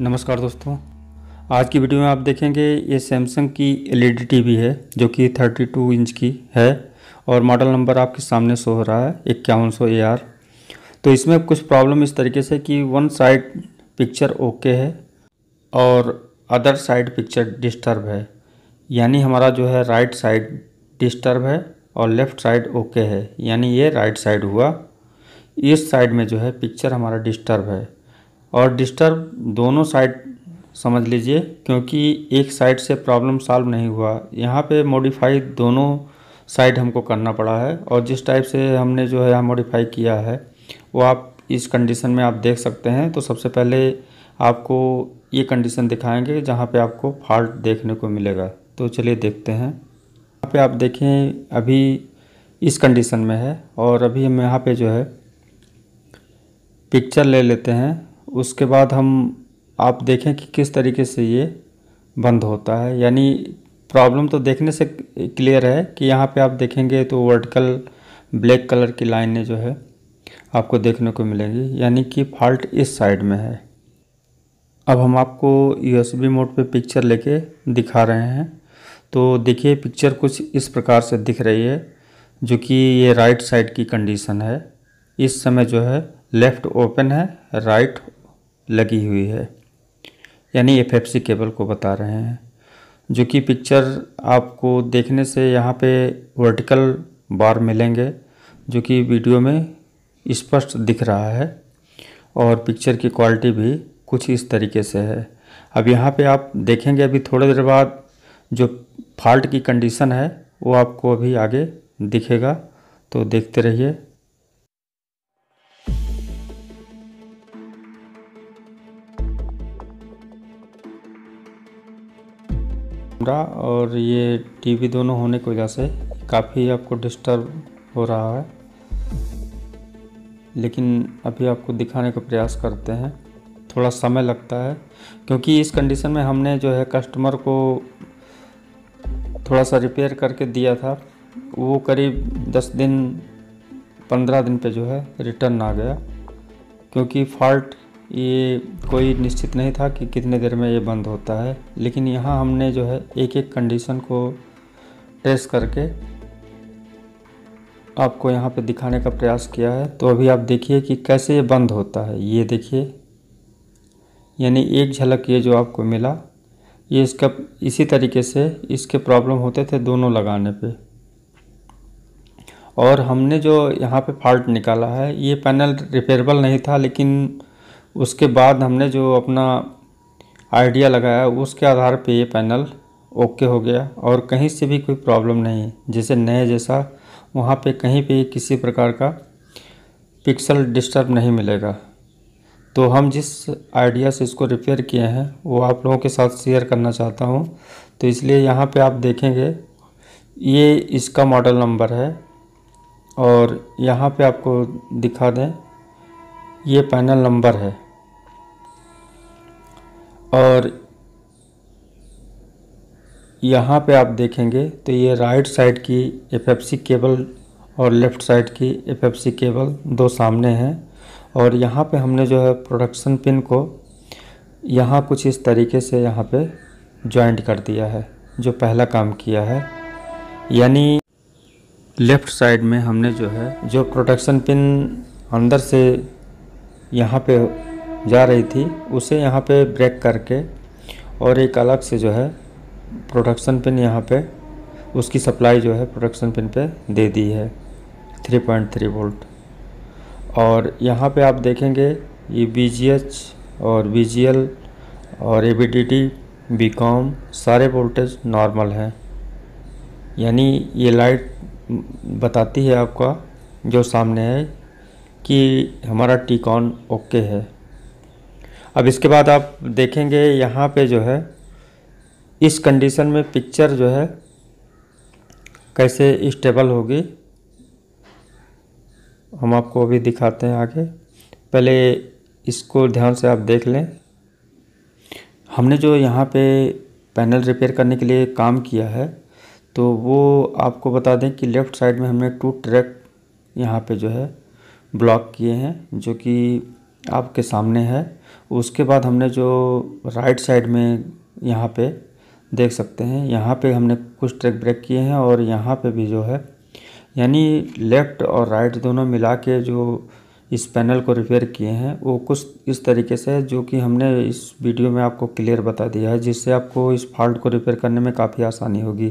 नमस्कार दोस्तों। आज की वीडियो में आप देखेंगे, ये सैमसंग की एलईडी टीवी है, जो कि 32 इंच की है और मॉडल नंबर आपके सामने शो हो रहा है, इक्यावन सौ तो इसमें कुछ प्रॉब्लम इस तरीके से कि वन साइड पिक्चर ओके है और अदर साइड पिक्चर डिस्टर्ब है। यानी हमारा जो है राइट साइड डिस्टर्ब है और लेफ़्ट साइड ओके है। यानी ये राइट साइड हुआ। इस साइड में जो है पिक्चर हमारा डिस्टर्ब है। और डिस्टर्ब दोनों साइड समझ लीजिए, क्योंकि एक साइड से प्रॉब्लम सॉल्व नहीं हुआ। यहाँ पे मॉडिफाई दोनों साइड हमको करना पड़ा है और जिस टाइप से हमने जो है यहाँ मॉडिफाई किया है, वो आप इस कंडीशन में आप देख सकते हैं। तो सबसे पहले आपको ये कंडीशन दिखाएँगे जहाँ पे आपको फॉल्ट देखने को मिलेगा। तो चलिए देखते हैं। यहाँ पे आप देखें, अभी इस कंडीशन में है और अभी हम यहाँ पे जो है पिक्चर ले लेते हैं। उसके बाद हम आप देखें कि किस तरीके से ये बंद होता है। यानी प्रॉब्लम तो देखने से क्लियर है कि यहाँ पे आप देखेंगे तो वर्टिकल ब्लैक कलर की लाइनें जो है आपको देखने को मिलेंगी। यानी कि फॉल्ट इस साइड में है। अब हम आपको यूएसबी मोड पे पिक्चर लेके दिखा रहे हैं। तो देखिए, पिक्चर कुछ इस प्रकार से दिख रही है, जो कि ये राइट साइड की कंडीशन है। इस समय जो है लेफ़्ट ओपन है, राइट लगी हुई है। यानी एफ़ एफ़ केबल को बता रहे हैं, जो कि पिक्चर आपको देखने से यहाँ पे वर्टिकल बार मिलेंगे, जो कि वीडियो में स्पष्ट दिख रहा है और पिक्चर की क्वालिटी भी कुछ इस तरीके से है। अब यहाँ पे आप देखेंगे अभी थोड़ी देर बाद जो फॉल्ट की कंडीशन है, वो आपको अभी आगे दिखेगा तो देखते रहिए। कैमरा और ये टीवी दोनों होने की वजह से काफ़ी आपको डिस्टर्ब हो रहा है। लेकिन अभी आपको दिखाने का प्रयास करते हैं। थोड़ा समय लगता है, क्योंकि इस कंडीशन में हमने जो है कस्टमर को थोड़ा सा रिपेयर करके दिया था। वो करीब दस दिन, पंद्रह दिन पे जो है रिटर्न आ गया, क्योंकि फॉल्ट ये कोई निश्चित नहीं था कि कितने देर में ये बंद होता है, लेकिन यहाँ हमने जो है एक एक कंडीशन को टेस्ट करके आपको यहाँ पे दिखाने का प्रयास किया है। तो अभी आप देखिए कि कैसे ये बंद होता है। ये देखिए, यानी एक झलक ये जो आपको मिला, ये इसका, इसी तरीके से इसके प्रॉब्लम होते थे दोनों लगाने पे। और हमने जो यहाँ पे फॉल्ट निकाला है, ये पैनल रिपेयरेबल नहीं था, लेकिन उसके बाद हमने जो अपना आइडिया लगाया, उसके आधार पे ये पैनल ओके हो गया और कहीं से भी कोई प्रॉब्लम नहीं जैसे नए जैसा, वहाँ पे कहीं पे किसी प्रकार का पिक्सल डिस्टर्ब नहीं मिलेगा। तो हम जिस आइडिया से इसको रिपेयर किए हैं, वो आप लोगों के साथ शेयर करना चाहता हूँ। तो इसलिए यहाँ पे आप देखेंगे, ये इसका मॉडल नंबर है और यहाँ पे आपको दिखा दें, ये पैनल नंबर है। और यहाँ पे आप देखेंगे तो ये राइट साइड की एफ़ केबल और लेफ़्ट साइड की एफ़ केबल दो सामने हैं। और यहाँ पे हमने जो है प्रोडक्शन पिन को यहाँ कुछ इस तरीके से यहाँ पे जॉइंट कर दिया है, जो पहला काम किया है। यानी लेफ़्ट साइड में हमने जो है, जो प्रोडक्शन पिन अंदर से यहाँ पे जा रही थी, उसे यहाँ पे ब्रेक करके और एक अलग से जो है प्रोडक्शन पिन यहाँ पे, उसकी सप्लाई जो है प्रोडक्शन पिन पे दे दी है 3.3 वोल्ट और यहाँ पे आप देखेंगे ये BGH और BGL और ए बी कॉम सारे वोल्टेज नॉर्मल हैं। यानी ये लाइट बताती है आपका जो सामने है कि हमारा टीकॉन ओके है। अब इसके बाद आप देखेंगे यहाँ पे जो है, इस कंडीशन में पिक्चर जो है, कैसे स्टेबल होगी। हम आपको अभी दिखाते हैं आगे। पहले इसको ध्यान से आप देख लें। हमने जो यहाँ पे पैनल रिपेयर करने के लिए काम किया है तो वो आपको बता दें कि लेफ़्ट साइड में हमने टू ट्रैक यहाँ पे जो है ब्लॉक किए हैं, जो कि आपके सामने है। उसके बाद हमने जो राइट साइड में यहाँ पे देख सकते हैं, यहाँ पे हमने कुछ ट्रैक ब्रेक किए हैं और यहाँ पे भी जो है, यानी लेफ़्ट और राइट दोनों मिला के जो इस पैनल को रिपेयर किए हैं, वो कुछ इस तरीके से जो कि हमने इस वीडियो में आपको क्लियर बता दिया है, जिससे आपको इस फॉल्ट को रिपेयर करने में काफ़ी आसानी होगी।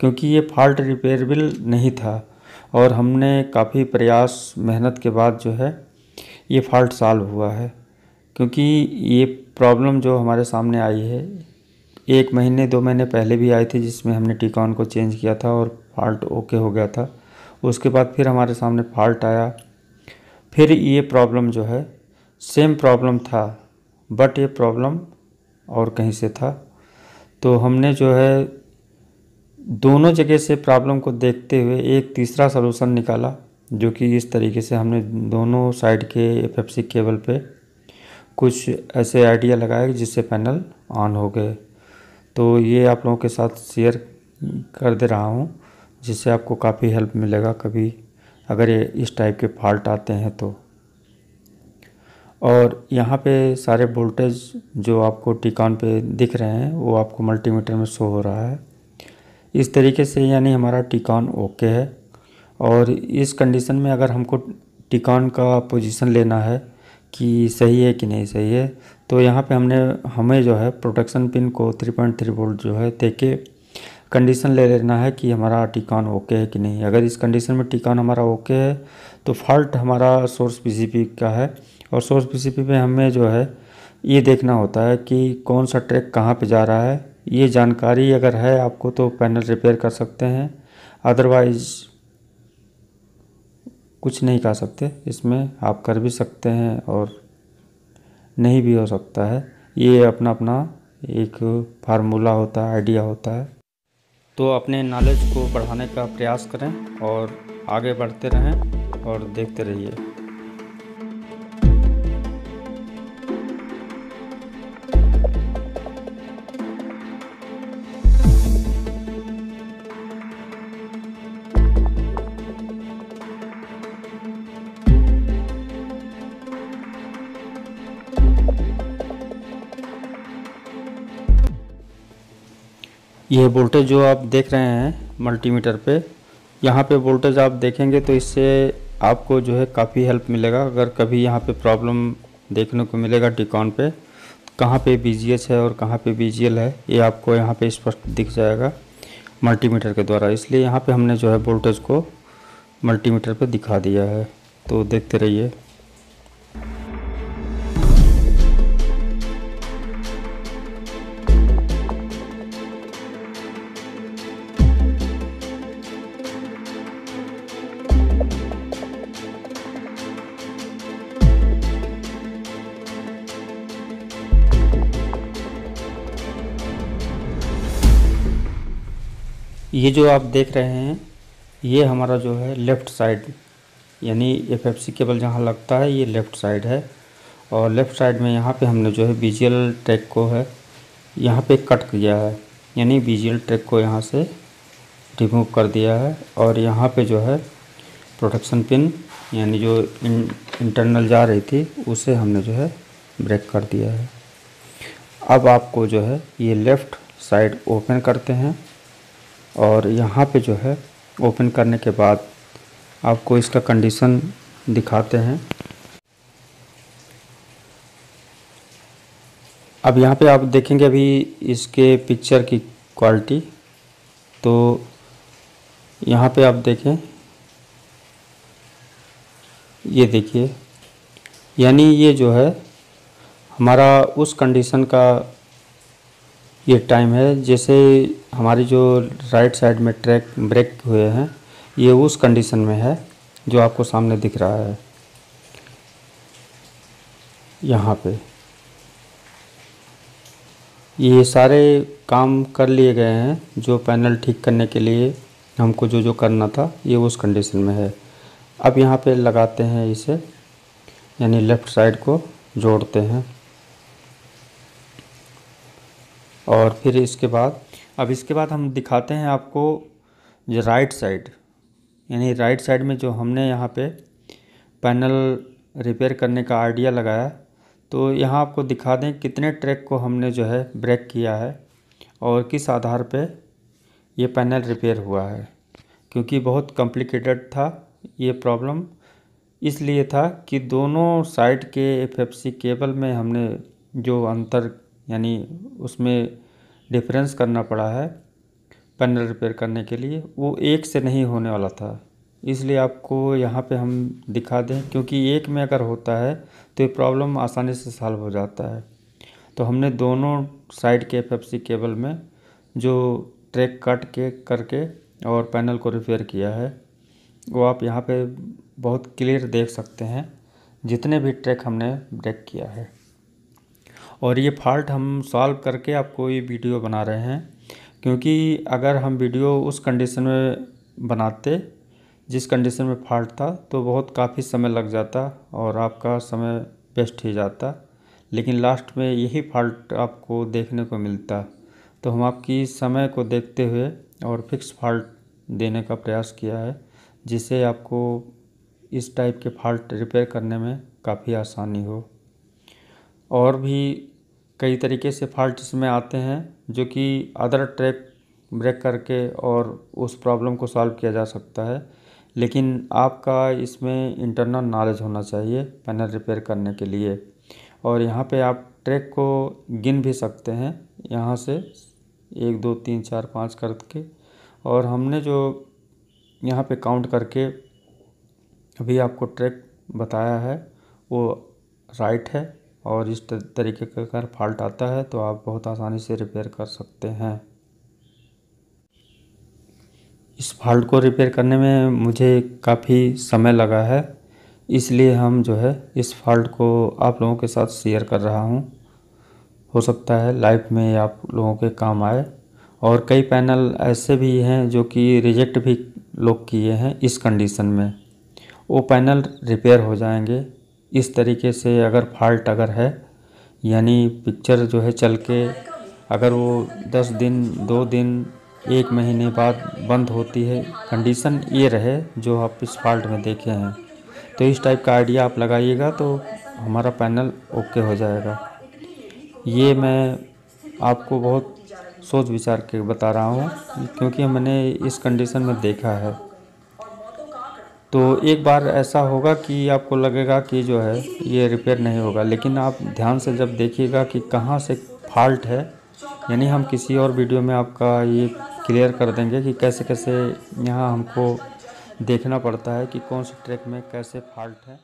क्योंकि ये फॉल्ट रिपेयरेबल नहीं था और हमने काफ़ी प्रयास, मेहनत के बाद जो है, ये फॉल्ट सॉल्व हुआ है। क्योंकि ये प्रॉब्लम जो हमारे सामने आई है, एक महीने, दो महीने पहले भी आई थी जिसमें हमने टिकॉन को चेंज किया था और फॉल्ट ओके हो गया था। उसके बाद फिर हमारे सामने फॉल्ट आया। फिर ये प्रॉब्लम जो है सेम प्रॉब्लम था बट ये प्रॉब्लम और कहीं से था। तो हमने जो है, दोनों जगह से प्रॉब्लम को देखते हुए एक तीसरा सलूशन निकाला, जो कि इस तरीके से हमने दोनों साइड के एफएफसी केबल पे कुछ ऐसे आइडिया लगाए जिससे पैनल ऑन हो गए। तो ये आप लोगों के साथ शेयर कर दे रहा हूँ, जिससे आपको काफ़ी हेल्प मिलेगा कभी, अगर ये इस टाइप के फॉल्ट आते हैं तो। और यहाँ पे सारे वोल्टेज जो आपको टिकॉन पे दिख रहे हैं, वो आपको मल्टीमीटर में शो हो रहा है। इस तरीके से यानी हमारा टिकॉन ओके है। और इस कंडीशन में अगर हमको टिकॉन का पोजीशन लेना है कि सही है कि नहीं सही है। तो यहाँ पे हमने, हमें जो है प्रोटेक्शन पिन को 3.3 वोल्ट जो है दे के कंडीशन ले लेना है कि हमारा टिकान ओके है कि नहीं। अगर इस कंडीशन में टिकान हमारा ओके है तो फॉल्ट हमारा सोर्स पीसीपी का है। और सोर्स पीसीपी पे हमें जो है ये देखना होता है कि कौन सा ट्रैक कहाँ पे जा रहा है। ये जानकारी अगर है आपको तो पैनल रिपेयर कर सकते हैं। अदरवाइज़ कुछ नहीं कह सकते, इसमें आप कर भी सकते हैं और नहीं भी हो सकता है। ये अपना अपना एक फार्मूला होता है, आइडिया होता है। तो अपने नॉलेज को बढ़ाने का प्रयास करें और आगे बढ़ते रहें और देखते रहिए। ये वोल्टेज जो आप देख रहे हैं मल्टीमीटर पे, यहाँ पे वोल्टेज आप देखेंगे तो इससे आपको जो है काफ़ी हेल्प मिलेगा। अगर कभी यहाँ पे प्रॉब्लम देखने को मिलेगा टिकॉन पे, कहाँ पे BGS है और कहाँ पे BGL है, ये आपको यहाँ पे स्पष्ट दिख जाएगा मल्टीमीटर के द्वारा। इसलिए यहाँ पे हमने जो है वोल्टेज को मल्टीमीटर पे दिखा दिया है। तो देखते रहिए। ये जो आप देख रहे हैं ये हमारा जो है लेफ़्ट साइड यानी एफ़ एफ़ सी केबल जहाँ लगता है ये लेफ़्ट साइड है। और लेफ़्ट साइड में यहाँ पे हमने जो है बीजीएल ट्रैक को है यहाँ पे कट किया है यानी बीजीएल ट्रैक को यहाँ से रिमूव कर दिया है। और यहाँ पे जो है प्रोटेक्शन पिन यानी जो इन, इंटरनल जा रही थी उसे हमने जो है ब्रेक कर दिया है। अब आपको जो है ये लेफ़्ट साइड ओपन करते हैं। और यहाँ पे जो है ओपन करने के बाद आपको इसका कंडीशन दिखाते हैं। अब यहाँ पे आप देखेंगे अभी इसके पिक्चर की क्वालिटी तो यहाँ पे आप देखें, ये देखिए, यानी ये जो है, हमारा उस कंडीशन का ये टाइम है। जैसे हमारी जो राइट साइड में ट्रैक ब्रेक हुए हैं, ये उस कंडीशन में है जो आपको सामने दिख रहा है। यहाँ पे। ये सारे काम कर लिए गए हैं, जो पैनल ठीक करने के लिए हमको जो जो करना था, ये उस कंडीशन में है। अब यहाँ पे लगाते हैं इसे, यानी लेफ़्ट साइड को जोड़ते हैं। और फिर इसके बाद, अब इसके बाद हम दिखाते हैं आपको जो राइट साइड यानी राइट साइड में जो हमने यहाँ पे पैनल रिपेयर करने का आइडिया लगाया। तो यहाँ आपको दिखा दें कितने ट्रैक को हमने जो है ब्रेक किया है और किस आधार पे ये पैनल रिपेयर हुआ है। क्योंकि बहुत कॉम्प्लिकेटेड था ये प्रॉब्लम इसलिए था कि दोनों साइड के एफएफसी केबल में हमने जो अंतर यानी उसमें डिफरेंस करना पड़ा है पैनल रिपेयर करने के लिए। वो एक से नहीं होने वाला था। इसलिए आपको यहाँ पे हम दिखा दें, क्योंकि एक में अगर होता है तो ये प्रॉब्लम आसानी से सॉल्व हो जाता है। तो हमने दोनों साइड के एफ़ केबल में जो ट्रैक कट के करके और पैनल को रिपेयर किया है, वो आप यहाँ पे बहुत क्लियर देख सकते हैं। जितने भी ट्रैक हमने ब्रेक किया है। और ये फॉल्ट हम सॉल्व करके आपको ये वीडियो बना रहे हैं, क्योंकि अगर हम वीडियो उस कंडीशन में बनाते, जिस कंडीशन में फॉल्ट था तो बहुत काफ़ी समय लग जाता और आपका समय वेस्ट ही जाता, लेकिन लास्ट में यही फॉल्ट आपको देखने को मिलता। तो हम आपकी समय को देखते हुए और फिक्स फॉल्ट देने का प्रयास किया है, जिससे आपको इस टाइप के फॉल्ट रिपेयर करने में काफ़ी आसानी हो। और भी कई तरीके से फॉल्ट इसमें आते हैं, जो कि अदर ट्रैक ब्रेक करके और उस प्रॉब्लम को सॉल्व किया जा सकता है। लेकिन आपका इसमें इंटरनल नॉलेज होना चाहिए पैनल रिपेयर करने के लिए। और यहाँ पे आप ट्रैक को गिन भी सकते हैं, यहाँ से एक, दो, तीन, चार, पाँच करके। और हमने जो यहाँ पे काउंट करके अभी आपको ट्रैक बताया है, वो राइट है। और इस तरीके का अगर फॉल्ट आता है तो आप बहुत आसानी से रिपेयर कर सकते हैं। इस फॉल्ट को रिपेयर करने में मुझे काफ़ी समय लगा है, इसलिए हम जो है इस फॉल्ट को आप लोगों के साथ शेयर कर रहा हूँ। हो सकता है लाइफ में आप लोगों के काम आए, और कई पैनल ऐसे भी हैं जो कि रिजेक्ट भी लोग किए हैं इस कंडीशन में। वो पैनल रिपेयर हो जाएँगे इस तरीके से अगर फॉल्ट अगर है, यानी पिक्चर जो है चल के अगर वो दस दिन, दो दिन, एक महीने बाद बंद होती है, कंडीशन ये रहे जो आप इस फॉल्ट में देखे हैं। तो इस टाइप का आइडिया आप लगाइएगा तो हमारा पैनल ओके हो जाएगा। ये मैं आपको बहुत सोच विचार के बता रहा हूँ, क्योंकि मैंने इस कंडीशन में देखा है। तो एक बार ऐसा होगा कि आपको लगेगा कि जो है, ये रिपेयर नहीं होगा। लेकिन आप ध्यान से जब देखिएगा कि कहाँ से फॉल्ट है, यानी हम किसी और वीडियो में आपका ये क्लियर कर देंगे कि कैसे कैसे यहाँ हमको देखना पड़ता है कि कौन से ट्रैक में कैसे फॉल्ट है।